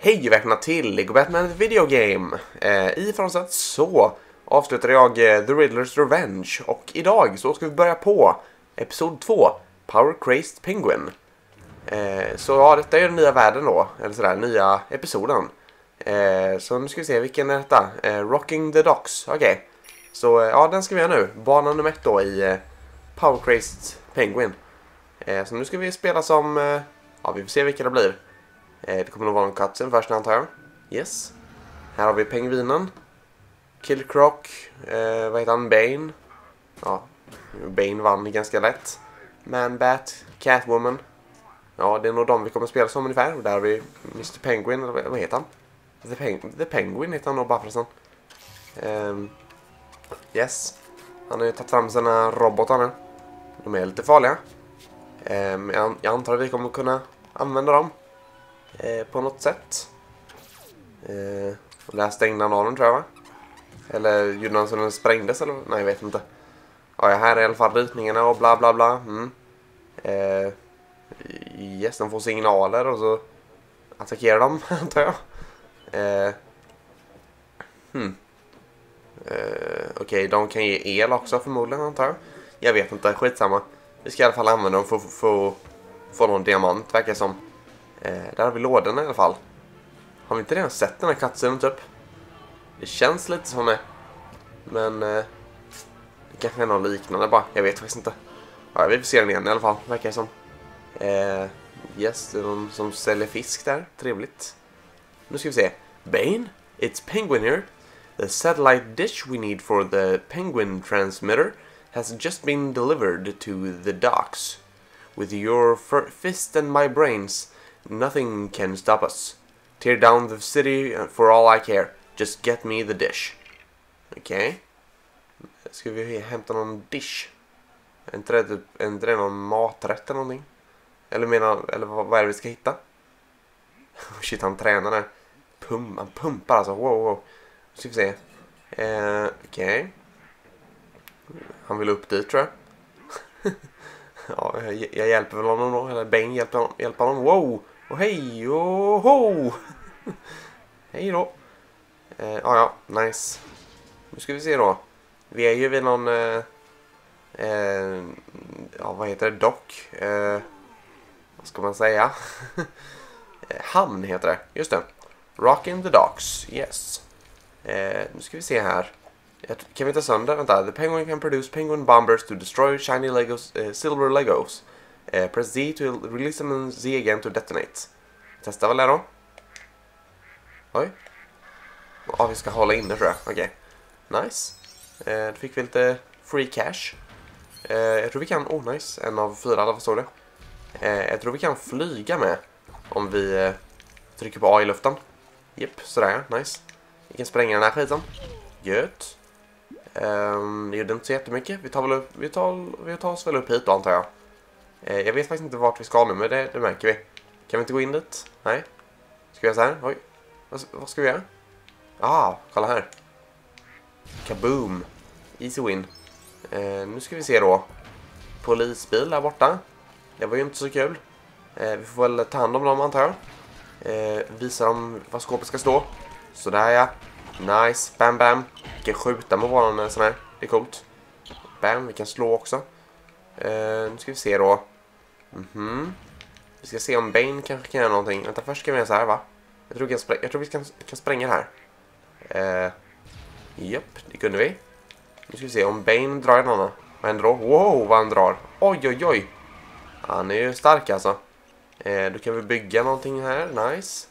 Hej och välkomna till Lego Batman Video Game! Eh, I fönstret så avslutade jag eh, The Riddler's Revenge och idag så ska vi börja på Episod 2 Power Crazed Penguin. Eh, så ja, detta är den nya världen då, eller sådär, nya episoden. Eh, så nu ska vi se, vilken är detta? Eh, Rocking the Docks, okej. Så eh, ja, den ska vi göra nu. Bana nummer ett då i eh, Power Crazed Penguin. Eh, så nu ska vi spela som, eh, ja vi får se vilka det blir. Eh, det kommer nog vara en cutscene först antar jag. Yes. Här har vi pingvinen. Killcroc. Eh, vad heter han? Bane. Ja, Bane vann ganska lätt. Man-Bat. Catwoman. Ja, det är nog de vi kommer spela som ungefär. Och där har vi Mr Penguin, eller vad- heter han? The, Peng The Penguin heter han nog bara förresten. Ehm, yes. Han har ju tagit fram sina robotar nu. De är lite farliga. Jag, jag antar att vi kommer kunna använda dem eh, på något sätt. Eh, och där av den tror jag va? Eller gjorde han så den sprängdes eller? Nej jag vet inte. Ja, här är i alla fall ritningarna och bla bla bla. Mm. Eh, yes, de får signaler och så attackerar de antar jag. Eh, hmm. eh, Okej, de kan ge el också förmodligen antar jag. Jag vet inte, skitsamma. Vi ska i alla fall använda dem för att få, få någon diamant verkar som. Eh, där har vi lådorna i alla fall. Har vi inte redan sett den här cutscenen typ? Det känns lite som det. Men eh, det kanske är något liknande bara. Jag vet faktiskt inte. Ja, vi får se den igen i alla fall, verkar det som. Eh, yes, det är någon som säljer fisk där. Trevligt. Nu ska vi se. Bane, it's Penguin here. The satellite dish we need for the Penguin transmitter has just been delivered to the docks. With your fist and my brains, nothing can stop us. Tear down the city for all I care. Just get me the dish. Okej. Ska vi hämta någon dish? Är inte det, är inte det någon maträtt eller någonting? Eller menar, eller vad, vad är det vi ska hitta? Shit, han tränar där. Pum, han pumpar alltså. Wow, wow. Nu ska vi se. Eh, Okej. Han vill upp dit tror jag. ja, jag, jag hjälper väl honom då. Eller Bane hjälper, honom- hjälper honom. Wow! Och hej och ho! hej då. Eh, ah, ja, nice. Nu ska vi se då. Vi är ju vid någon... Eh, eh, ja, vad heter det? Dock. Eh, vad ska man säga? Eh, hamn heter det. Just det. Rock in the docks. Yes. Eh, nu ska vi se här. Kan vi ta sönder? Vänta. The penguin can produce penguin bombers to destroy shiny legos, eh, silver legos. Uh, press Z to release them and Z again to detonate. Testa väl det då. Oj. Ja, vi ska hålla inne tror jag. Okej. Nice. Eh, då fick vi lite free cash. Eh, jag tror vi kan... Oh, nice. En av fyra, alla står det. Eh, jag tror vi kan flyga med. Om vi eh, trycker på A i luften. Jep, sådär ja. Nice. Vi kan spränga den här skiten. Gött. Um, det gjorde inte så jättemycket. Vi tar, väl upp, vi, tar, vi tar oss väl upp hit då antar jag. Eh, jag vet faktiskt inte vart vi ska nu, men det, det märker vi. Kan vi inte gå in dit? Nej. Ska vi göra så här? Oj. Vad, vad ska vi göra? Ah, kolla här. Kaboom. Easy win. Eh, nu ska vi se då. Polisbil där borta. Det var ju inte så kul. Eh, vi får väl ta hand om dem antar jag. Eh, visa dem var skåpet ska stå. Sådär ja. Nice. Bam bam. Vi kan skjuta med våran eh, sån här. Det är coolt. Bam. Vi kan slå också. Eh, nu ska vi se då. Mhm. Vi ska se om Bane kanske kan göra någonting. Vänta, först ska vi göra så här va? Jag tror vi kan, jag tror vi kan, kan spränga det här. Eh, japp, det kunde vi. Nu ska vi se om Bane drar en annan. Vad händer då? Wow, vad han drar. Oj, oj, oj. Han är ju stark alltså. Eh, då kan vi bygga någonting här. Nice.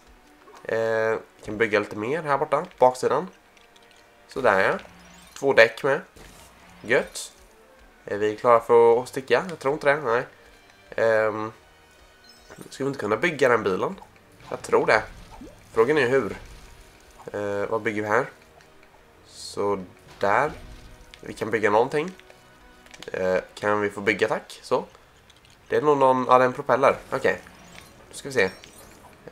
Eh, vi kan bygga lite mer här borta. Baksidan. Sådär ja. Två däck med. Gött. Är vi klara för att sticka? Jag tror inte det. Nej. Ehm, ska vi inte kunna bygga den bilen? Jag tror det. Frågan är hur. Eh, vad bygger vi här? Så där. Vi kan bygga någonting. Eh, kan vi få bygga tack? Så. Det är nog någon, ja det är en propeller. Okej. Då ska vi se.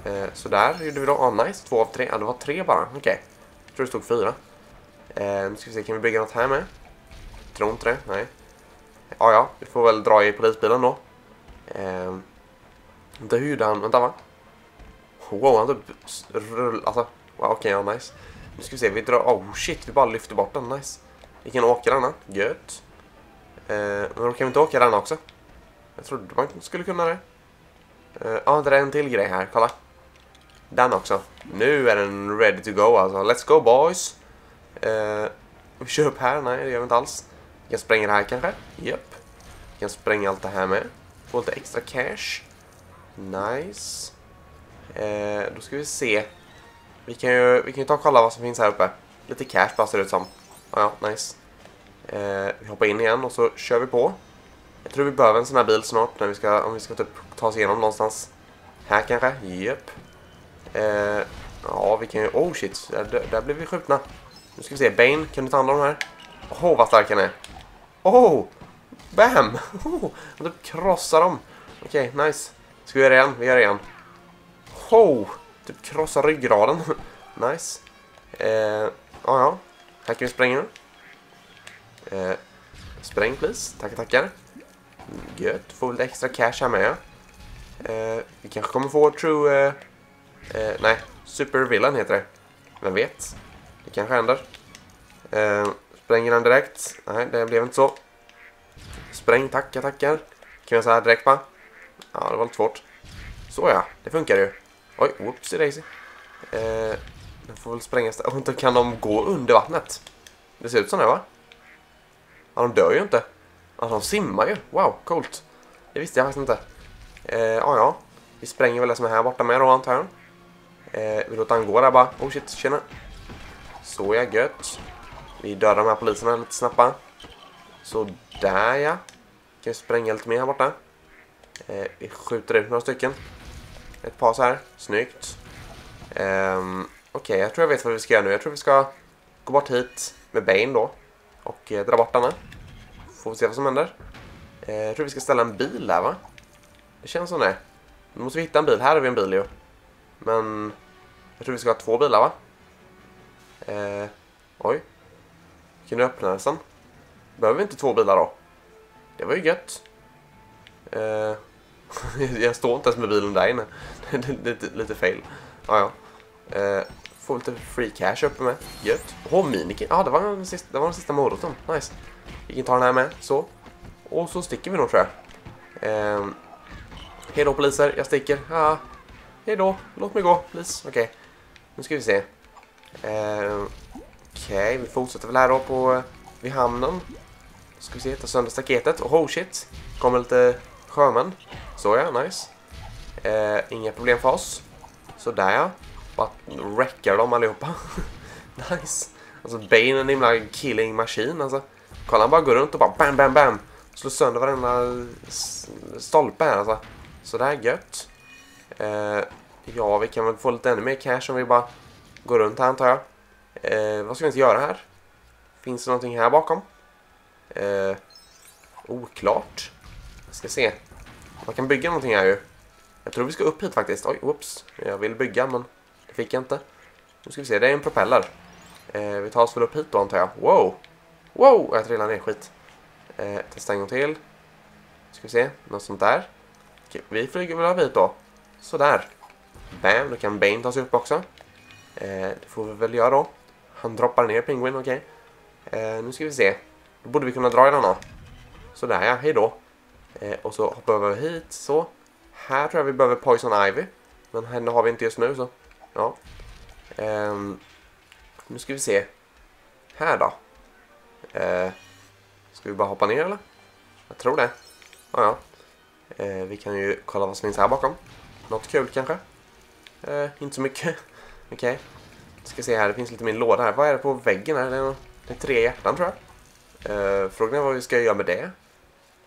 Eh, så där gjorde vi då. Ah, nice. Två av tre. Ja, det var tre bara. Okej. Jag tror det stod fyra. Eh, nu ska vi se, kan vi bygga något här med? Tror inte det. Nej. Ja, ja. Vi får väl dra i polisbilen då. Eh, vänta, hur gjorde han? Vänta, va? Wow, han typ s- rull... Alltså, wow, okej, ja, nice. Nu ska vi se, vi drar... Oh shit, vi bara lyfter bort den, nice. Vi kan åka denna, gött. Eh, men då kan vi inte åka denna också? Jag trodde man skulle kunna det. Eh, ah, det är en till grej här, kolla. Den också. Nu är den ready to go alltså. Let's go boys! Eh, vi kör upp här, nej det gör vi inte alls. Vi kan spränga det här kanske? Japp. Vi kan spränga allt det här med. Få lite extra cash. Nice. Eh, då ska vi se. Vi kan ju, vi kan ju ta och kolla vad som finns här uppe. Lite cash bara ser det ut som. Ja, ja, nice. Eh, vi hoppar in igen och så kör vi på. Jag tror vi behöver en sån här bil snart när vi ska, om vi ska typ ta oss igenom någonstans. Här kanske? Jep. Eh, ja, vi kan ju... Oh shit, där, där, blev vi skjutna. Nu ska vi se, Bane, kan du ta hand om de här? Åh, oh, vad stark han är. Oh! Bam! Oh, han typ krossar dem. Okej, nice. Ska vi göra det igen? Vi gör det igen. Oh! Typ krossa ryggraden. nice. Eh, ja, ja. Här kan vi spränga. Eh, spräng please. Tackar, tackar. Gött. Får lite extra cash här med. Eh, vi kanske kommer få true... Eh, eh, nej, super villain heter det. Vem vet? Det kanske händer. Eh, spränger den direkt. Nej, det blev inte så. Spräng, tackar, tackar. Kan jag säga direkt va? Ja, det var lite svårt. Så ja, det funkar ju. Oj, whoopsie daisy. Eh, den får väl sprängas där. Och inte kan de gå under vattnet? Det ser ut som det va? Ja, de dör ju inte. Ja, de simmar ju. Wow, coolt. Det visste jag faktiskt inte. Eh, ja, ja. Vi spränger väl det som är här borta med då, antar jag. Eh, vi låter han gå där bara. Oh shit, tjena. Så jag gött. Vi dödar de här poliserna lite snabba. Så där ja. Kan spränga lite mer här borta. Eh, vi skjuter ut några stycken. Ett par så här. Snyggt. Eh, Okej, jag tror jag vet vad vi ska göra nu. Jag tror vi ska gå bort hit med Bane då. Och eh, dra bort denna. Får vi se vad som händer. Eh, jag tror vi ska ställa en bil där va? Det känns som det. Nu måste vi hitta en bil. Här har vi en bil ju. Men jag tror vi ska ha två bilar va? Eh, oj. Kan du öppna den sen? Behöver vi inte två bilar då? Det var ju gött. Eh, jag står inte ens med bilen där inne. Det är lite, lite fail. Ah, ja. Eh, får lite free cash uppe med. Gött. Åh, minikin. Ja, det var den sista, det var den sista moroten. Nice. Vi kan ta den här med. Så. Och så sticker vi nog tror jag. Eh, hej då poliser, jag sticker. Ah, hej då, låt mig gå, please. Okej. Nu ska vi se. Eh, Okej, vi fortsätter väl här då på eh, vid hamnen. Ska vi se, ta sönder staketet. Oh shit, kommer lite sjömän. Så ja, nice. Eh, inga problem för oss. Så där ja. Bara wreckar dem allihopa. nice. Alltså Bane är en himla killing machine alltså. Kolla han bara går runt och bara bam bam bam. Slår sönder varenda stolpe här alltså. Så där gött. Eh, ja, vi kan väl få lite ännu mer cash om vi bara går runt här antar jag. Eh, vad ska vi inte göra här? Finns det någonting här bakom? Eh, oklart. Jag ska se. Man kan bygga någonting här ju. Jag tror vi ska upp hit faktiskt. Oj, whoops. Jag vill bygga men det fick jag inte. Nu ska vi se, det är en propeller. Eh, vi tar oss väl upp hit då antar jag. Wow! Wow! Jag trillade ner, skit. Eh, testa en gång till. Ska vi se, något sånt där. Okej, vi flyger väl upp hit då. Sådär. Bam, då kan Bane ta sig upp också. Eh, det får vi väl göra då. Han droppar ner pingvin, okej. Eh, nu ska vi se. Då borde vi kunna dra i denna. Sådär ja, hejdå. Eh, och så hoppar vi över hit, så. Här tror jag vi behöver Poison Ivy. Men henne har vi inte just nu, så. Ja. Eh, nu ska vi se. Här då. Eh, ska vi bara hoppa ner eller? Jag tror det. Ah, ja. Eh, vi kan ju kolla vad som finns här bakom. Något kul kanske? Eh, inte så mycket. Okej. Ska se här, det finns lite min låda här. Vad är det på väggen här? Det är, det är tre hjärtan tror jag. Eh, frågan är vad vi ska göra med det.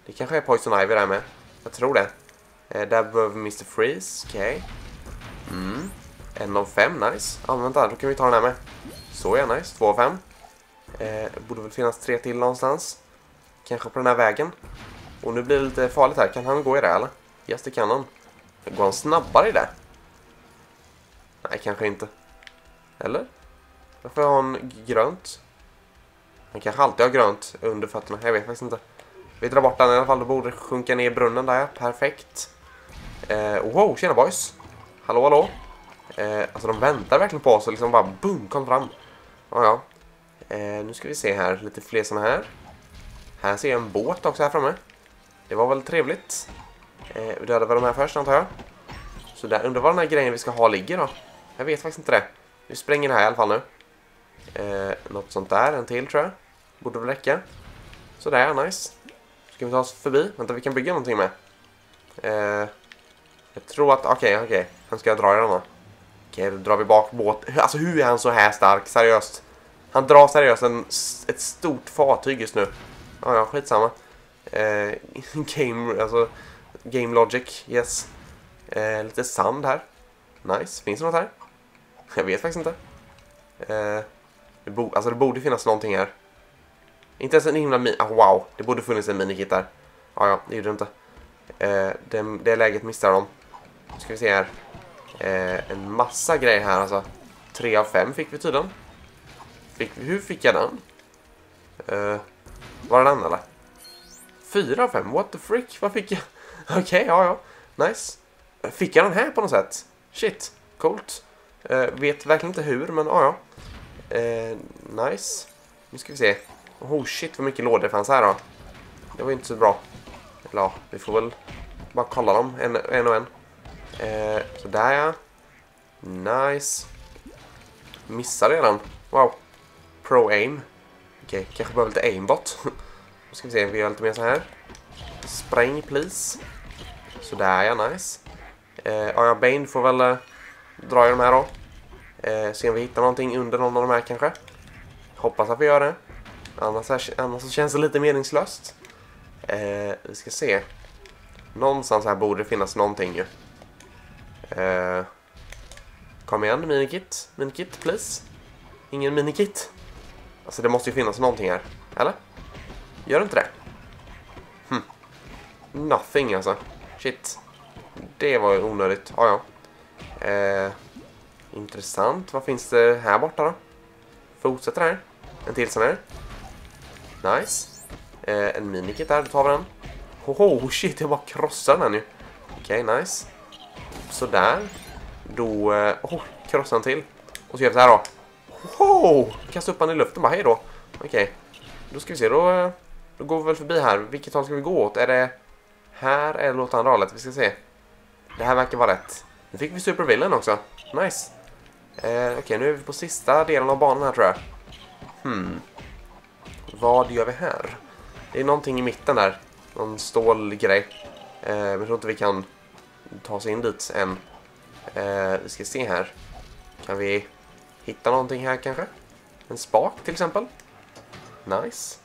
Det kanske är Poison Ivy där med. Jag tror det. Eh, där behöver vi Mr. Freeze. Okej. Mm. En av fem, nice. Använd ah, vänta, då kan vi ta den här med. Så ja, nice. Två av fem. Eh, borde väl finnas tre till någonstans. Kanske på den här vägen. Och nu blir det lite farligt här. Kan han gå i det eller? Yes, det kan han. Går han snabbare i det? Nej, kanske inte. Eller? Varför har han grönt? Han kanske alltid har grönt under fötterna. Jag vet faktiskt inte. Vi drar bort den i alla fall. Då borde det sjunka ner i brunnen där. Perfekt. Eh, oh, wow, tjena boys. Hallå, hallå. Eh, alltså de väntar verkligen på oss och liksom bara boom, kom fram. Ja, ja. Eh, nu ska vi se här, lite fler såna här. Här ser jag en båt också här framme. Det var väl trevligt. Eh, vi dödade väl de här först antar jag. Så där, undrar vad den här grejen vi ska ha ligger då. Jag vet faktiskt inte det. Vi spränger det här i alla fall nu. Eh, något sånt där, en till tror jag. Borde väl räcka. Sådär, nice. Ska vi ta oss förbi? Vänta, vi kan bygga någonting med. Eh, jag tror att, okej, okay, okej. Okay. Han ska dra i den då. Okej, okay, då drar vi bak båt. Alltså hur är han så här stark? Seriöst. Han drar seriöst en, ett stort fartyg just nu. Ja, ja, skitsamma. Eh, game, alltså, game logic, yes. Eh, lite sand här. Nice. Finns det något här? Jag vet faktiskt inte. Eh, det, bo alltså, det borde finnas någonting här. Inte ens en himla mini... Oh, ah, wow, det borde funnits en minikit där. Ja, ah, ja, det gjorde det inte. Eh, det, det läget missar de. Nu ska vi se här. Eh, en massa grejer här alltså. Tre av fem fick vi tydligen. Fick, hur fick jag den? Eh, var det den eller? Fyra av fem? What the frick? Vad fick jag? Okej, okay, ja ja. Nice. Fick jag den här på något sätt? Shit, coolt. Eh, vet verkligen inte hur, men ja ja. Eh, nice. Nu ska vi se. Oh shit, vad mycket lådor det fanns här då. Det var inte så bra. Eller ja, vi får väl bara kolla dem en, en och en. Eh, så där ja. Nice. Missar redan. Wow. Pro aim. Okej, okay, kanske behöver lite aimbot. Nu ska vi se, vi gör lite mer så här. Spräng please. Sådär ja, nice. Eh, ja, Bane får väl eh, dra i de här då. Eh, se om vi hittar någonting under någon av de här kanske. Hoppas att vi gör det. Annars, är, annars så känns det lite meningslöst. Eh, vi ska se. Någonstans här borde det finnas någonting ju. Eh, kom igen, minikit. Minikit, please. Ingen minikit. Alltså det måste ju finnas någonting här. Eller? Gör det inte det? Hm. Nothing alltså. Shit. Det var ju onödigt. Ja, ja. Eh, intressant. Vad finns det här borta då? Fortsätter här. En till sån här. Nice. Eh, en minikit där, då tar vi den. Oh shit, jag bara krossar den här nu. Okej, okay, nice. Sådär. Då, eh, oh, krossar den till. Och så gör vi så här då. Oh, kasta upp den i luften bara, hej då. Okej. Okay. Då ska vi se, då, eh, då går vi väl förbi här. Vilket håll ska vi gå åt? Är det här eller åt andra hållet? Vi ska se. Det här verkar vara rätt. Nu fick vi supervillen också. Nice. Eh, Okej, okay, nu är vi på sista delen av banan här tror jag. Hmm. Vad gör vi här? Det är någonting i mitten där. Någon stålgrej. Eh, jag tror inte vi kan ta oss in dit än. Eh, vi ska se här. Kan vi hitta någonting här kanske? En spak till exempel. Nice.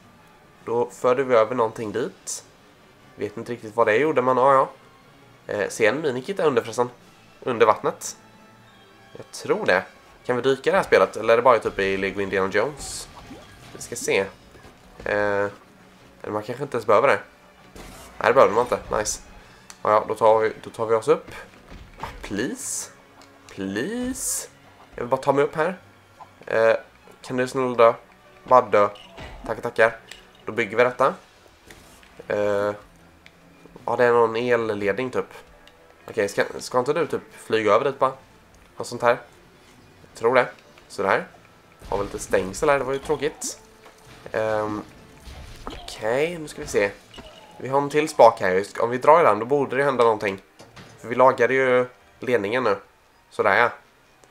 Då förde vi över någonting dit. Vet inte riktigt vad det gjorde, men ja, ja. Eh, ser en minikit där under förresten. Under vattnet. Jag tror det. Kan vi dyka i det här spelet? Eller är det bara typ i Lego Indiana Jones? Vi ska se. Eh, eller man kanske inte ens behöver det. Nej, det behöver man inte. Nice. Ja, ja då, tar vi, då tar vi oss upp. Ah, please. Please. Jag vill bara ta mig upp här. Eh, kan du snälla dö? Bara dö. Tackar, tackar. Då bygger vi detta. Eh, ja, det är någon elledning typ. Okej, ska, ska inte du typ flyga över dit bara? Något sånt här. Jag tror det. Sådär. Har vi lite stängsel här, det var ju tråkigt. Um, Okej, okay, nu ska vi se. Vi har en till spak här. Om vi drar i den, då borde det hända någonting. För vi lagade ju ledningen nu. Sådär ja.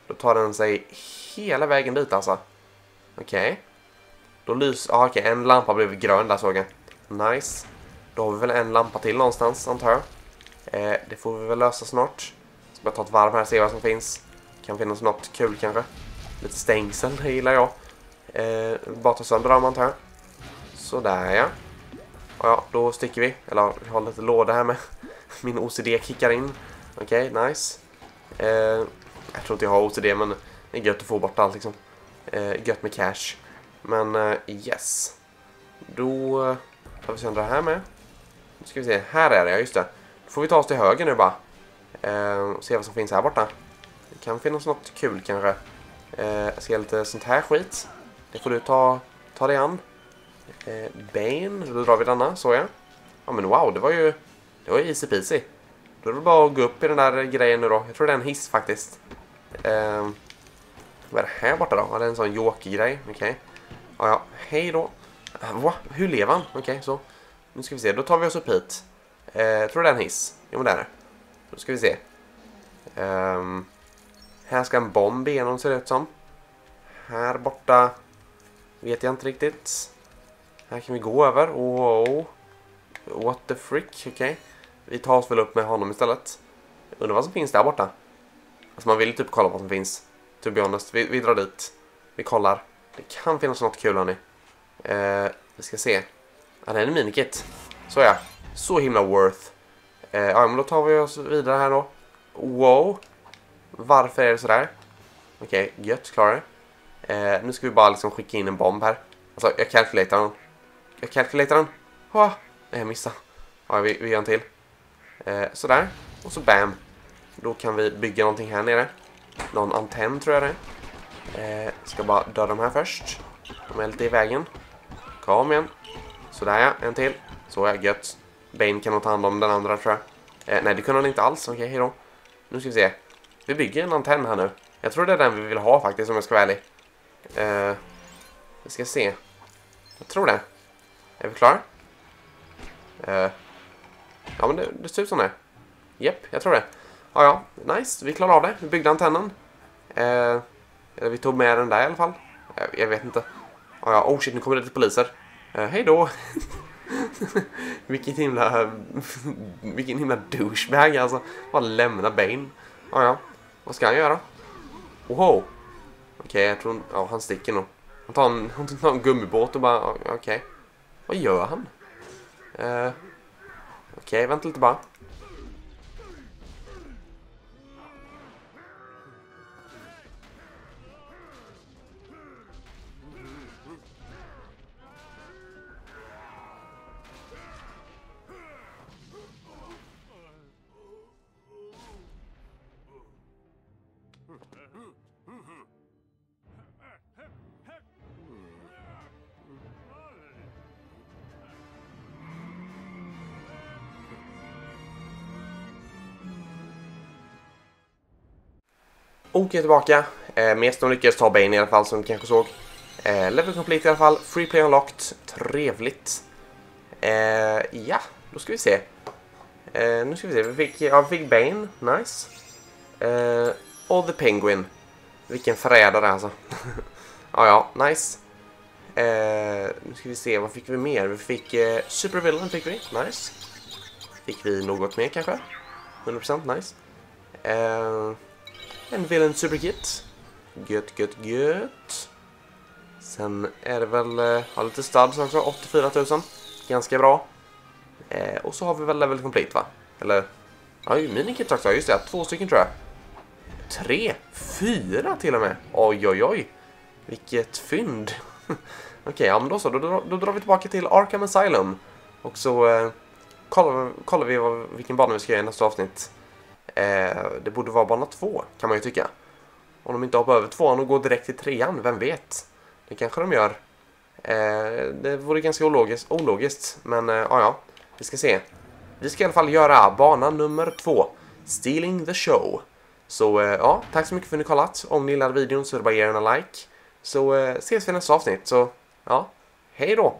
Då tar den sig hela vägen dit alltså. Okej. Okay. Då lyser... Ah, okej, okay. en lampa blev grön där såg jag. Nice. Då har vi väl en lampa till någonstans antar jag. Eh, det får vi väl lösa snart. Ska bara ta ett varv här och se vad som finns. Kan finnas något kul kanske. Lite stängsel, det gillar jag. Eh, bara ta sönder dem antar jag. Sådär ja. Ja, då sticker vi. Eller vi har lite låda här med. Min OCD kickar in. Okej, okay, nice. Eh, jag tror inte jag har OCD men det är gött att få bort allt liksom. Eh, gött med cash. Men eh, yes. Då eh, tar vi sönder det här med. Nu ska vi se, här är det, ja just det. Då får vi ta oss till höger nu bara. Eh, och se vad som finns här borta. Det kan finnas något kul kanske. Eh, jag ska lite sånt här skit. Det får du ta, ta dig an. Eh, Bane, då drar vi denna, så ja. Ja men wow, det var ju det var easy peasy. Då är det bara att gå upp i den där grejen nu då. Jag tror det är en hiss faktiskt. Eh, vad är det här borta då? Ja, det är en sån jokergrej. Okej. Okay. Ja, ja. Hej då. Eh, va? Hur lever han? Okej, okay, så. Nu ska vi se. Då tar vi oss upp hit. Eh, tror det är en hiss? Jo, men det är det. Då ska vi se. Um, här ska en bomb igenom ser det ut som. Här borta vet jag inte riktigt. Här kan vi gå över. Wow. What the frick? Okej. Okay. Vi tar oss väl upp med honom istället. Undrar vad som finns där borta. Alltså man vill ju typ kolla vad som finns. To be honest. Vi, vi drar dit. Vi kollar. Det kan finnas något kul hörni. Eh, vi ska se. Ja, det är en minikit. Så ja. Så himla worth. Eh, ja, men då tar vi oss vidare här då. Wow. Varför är det sådär? Okej, okay, gött, klarar det eh, Nu ska vi bara liksom skicka in en bomb här. Alltså, jag kalkylerar den. Jag kalkylerar den. Oh, nej, jag missade. Ja, vi, vi gör en till. Eh, sådär. Och så bam. Då kan vi bygga någonting här nere. Någon antenn tror jag det är. Eh, ska bara döda de här först. De är lite i vägen. Kom igen. Sådär ja, en till. Så är gött. Bane kan nog ta hand om den andra tror jag. Eh, nej, det kunde han inte alls. Okej, okay, hejdå. Nu ska vi se. Vi bygger en antenn här nu. Jag tror det är den vi vill ha faktiskt om jag ska vara ärlig. Eh, vi ska se. Jag tror det. Är vi klara? Eh, ja, men det, det ser ut som det. Jep, jag tror det. Ja, ja, nice. Vi klarade av det. Vi byggde antennen. Eh, vi tog med den där i alla fall. Jag, jag vet inte. Ja, ja, oh shit, nu kommer det lite poliser. Eh, hej då! vilken himla... vilken himla douchebag alltså. Bara lämna Bane. Ja, ja. Vad ska han göra? Wow. Okej, okay, jag tror... Ja, han sticker nog. Han tar en, han tar en gummibåt och bara... Okej. Okay. Vad gör han? Uh, Okej, okay, vänta lite bara. Oki är tillbaka. Eh, mest de lyckades ta Bane i alla fall som ni kanske såg. Eh, level complete i alla fall. Free play unlocked. Trevligt. Eh, ja, då ska vi se. Eh, nu ska vi se. Vi fick, ja, vi fick Bane. Nice. Eh, och The Penguin. Vilken förrädare alltså. ja, ja, nice. Eh, nu ska vi se, vad fick vi mer? Vi fick eh, Supervillain fick vi. Nice. Fick vi något mer kanske? 100% nice. Eh, en Villain Superkit. Gött, gött, gött. Sen är det väl eh, ja, lite studs också, 84 000. Ganska bra. Eh, och så har vi väl level complete va? Eller, ja minikit också, just det, två stycken tror jag. Tre, fyra till och med. Oj, oj, oj. Vilket fynd. Okej, okay, ja men då så, då, då, då, drar vi tillbaka till Arkham Asylum. Och så eh, kollar, kollar vi vad, vilken bana vi ska göra i nästa avsnitt. Eh, det borde vara bana två, kan man ju tycka. Om de inte hoppar över tvåan och går direkt till trean, vem vet? Det kanske de gör. Eh, det vore ganska ologiskt, ologiskt men eh, ja, vi ska se. Vi ska i alla fall göra bana nummer två, Stealing the Show. Så eh, ja, tack så mycket för att ni kollat. Om ni gillade videon så är det bara att ge den en like. Så eh, ses vi i nästa avsnitt. Så ja, hej då!